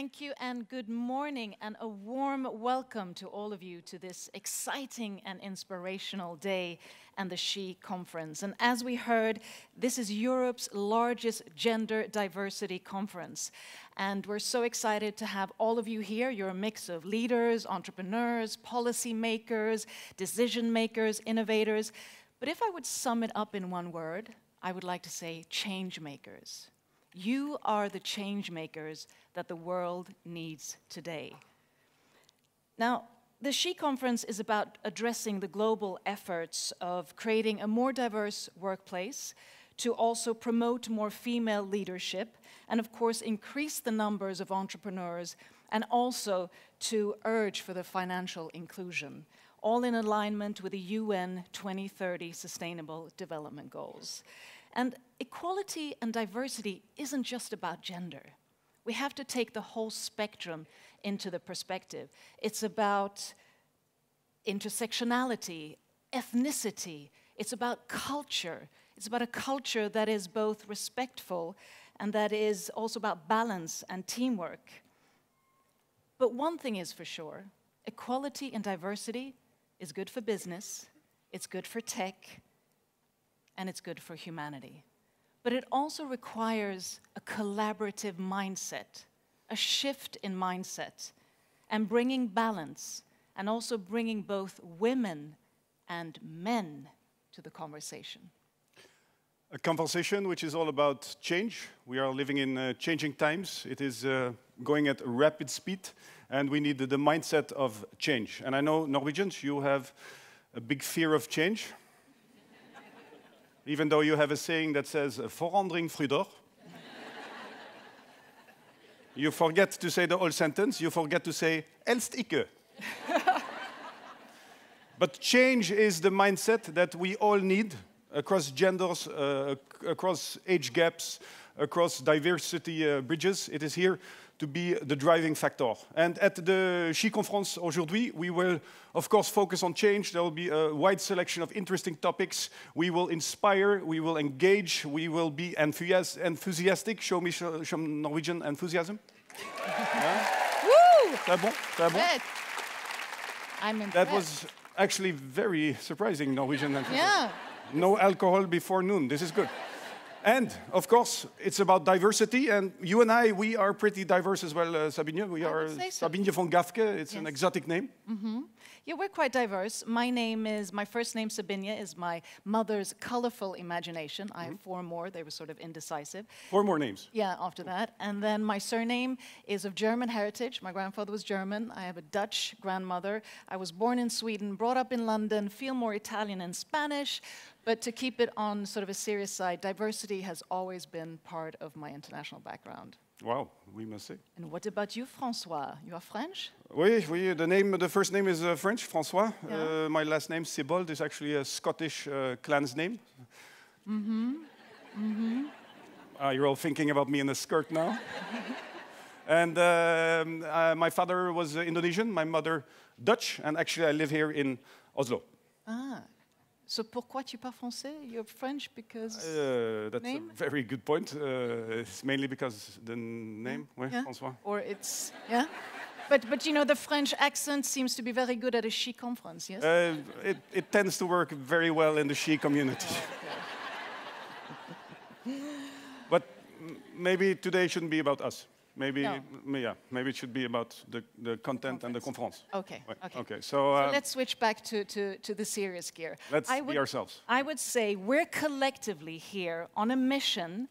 Thank you and good morning, and a warm welcome to all of you to this exciting and inspirational day and the SHE conference. And as we heard, this is Europe's largest gender diversity conference. And we're so excited to have all of you here. You're a mix of leaders, entrepreneurs, policymakers, decision makers, innovators. But if I would sum it up in one word, I would like to say change makers. You are the change makers that the world needs today. Now, the SHE conference is about addressing the global efforts of creating a more diverse workplace, to also promote more female leadership, and of course, increase the numbers of entrepreneurs, and also to urge for the financial inclusion, all in alignment with the UN 2030 Sustainable Development Goals. And equality and diversity isn't just about gender. We have to take the whole spectrum into the perspective. It's about intersectionality, ethnicity, it's about culture. It's about a culture that is both respectful and that is also about balance and teamwork. But one thing is for sure equality and diversity is good for business, it's good for tech, and it's good for humanity. But it also requires a collaborative mindset, a shift in mindset, and bringing balance, and also bringing both women and men to the conversation. A conversation which is all about change. We are living in uh, changing times. It is uh, going at rapid speed, and we need the mindset of change. And I know Norwegians, you have a big fear of change even though you have a saying that says, Forandring fryder. you forget to say the whole sentence, you forget to say, Helst ikke. but change is the mindset that we all need across genders, uh, across age gaps, across diversity uh, bridges. It is here to be the driving factor. And at the SHE conference aujourd'hui, we will, of course, focus on change. There will be a wide selection of interesting topics. We will inspire, we will engage, we will be enthusiastic. Show me some Norwegian enthusiasm. yeah? Woo! Très bon, très bon. I'm impressed. That was actually very surprising Norwegian enthusiasm. Yeah. No alcohol before noon. This is good. And of course, it's about diversity. And you and I, we are pretty diverse as well, uh, Sabine. We I are so. Sabine von Gaffke. It's yes. an exotic name. Mm -hmm. Yeah, we're quite diverse. My name is, my first name, Sabine, is my mother's colorful imagination. Mm -hmm. I have mm-hmm. four more. They were sort of indecisive. Four more names. Yeah, after that. And then my surname is of German heritage. My grandfather was German. I have a Dutch grandmother. I was born in Sweden, brought up in London, feel more Italian and Spanish. But to keep it on sort of a serious side, diversity has always been part of my international background. Wow, we must say. And what about you, François? You are French? Oui, oui. The name, the first name is uh, French, François. Yeah. Uh, my last name, Sibbald, is actually a Scottish uh, clan's name. Mm-hmm. Mm-hmm. Uh, you're all thinking about me in a skirt now. and um, uh, my father was Indonesian, my mother Dutch, and actually I live here in Oslo. Ah, so pourquoi tu parles français? You're French because uh, that's name? a very good point. Uh, it's mainly because the name, yeah. yeah. François. Or it's yeah. But, but you know, the French accent seems to be very good at a SHE conference, yes? Uh, it, it tends to work very well in the SHE community. Oh, but maybe today shouldn't be about us. Maybe, no. yeah, maybe it should be about the, the content conference. and the conference. Okay, okay. Okay, so, uh, so let's switch back to, to, to the serious gear. Let's I would, be ourselves. I would say we're collectively here on a mission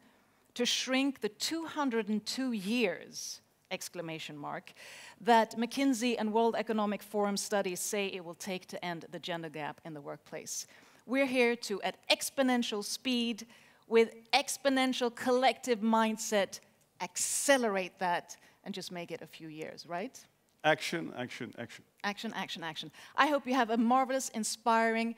to shrink the 202 years, exclamation mark, that McKinsey and World Economic Forum studies say it will take to end the gender gap in the workplace. We're here to, at exponential speed, with exponential collective mindset, accelerate that and just make it a few years, right? Action, action, action. Action, action, action. I hope you have a marvelous, inspiring,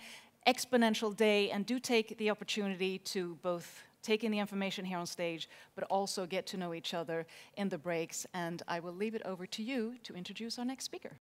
exponential day and do take the opportunity to both take in the information here on stage, but also get to know each other in the breaks. And I will leave it over to you to introduce our next speaker.